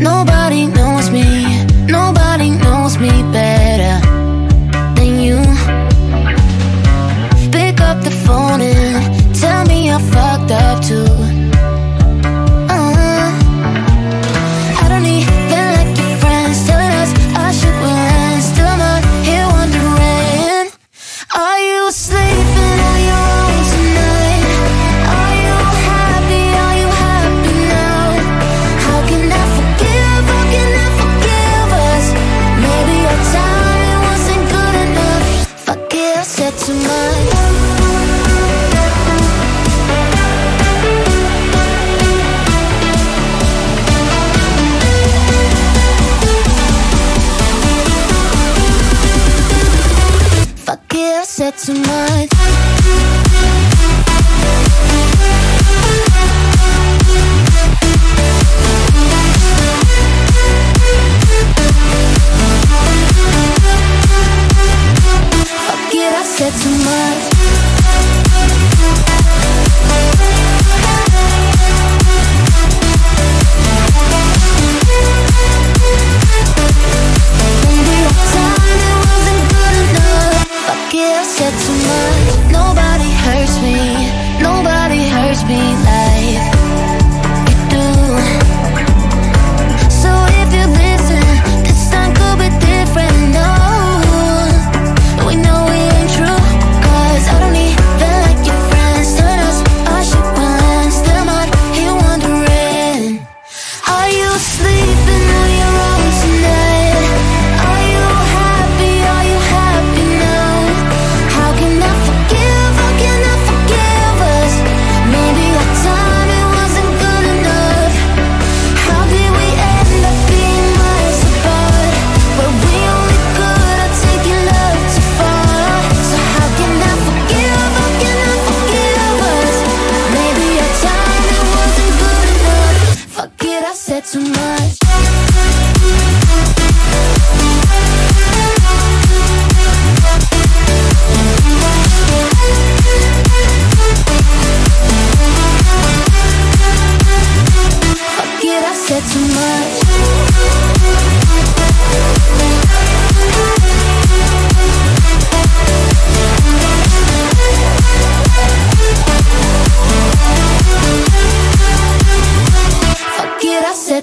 Nobody knows me. said too much. Fuck it, I said too much.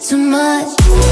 too much.